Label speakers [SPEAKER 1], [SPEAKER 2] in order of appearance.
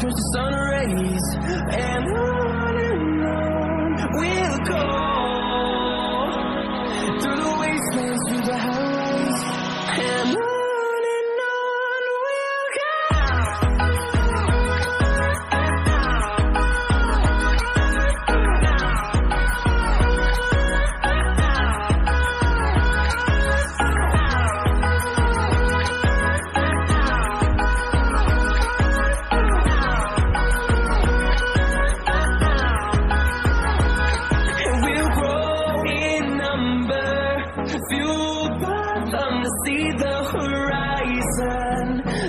[SPEAKER 1] turns to sun rays. And on and on we'll go